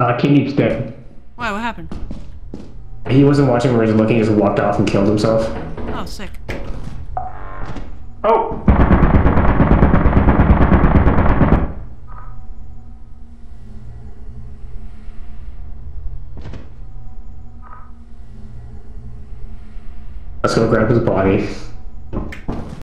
Uh, King dead. Why? What happened? He wasn't watching where he was looking, he just walked off and killed himself. Oh, sick. Oh! Let's go grab his body.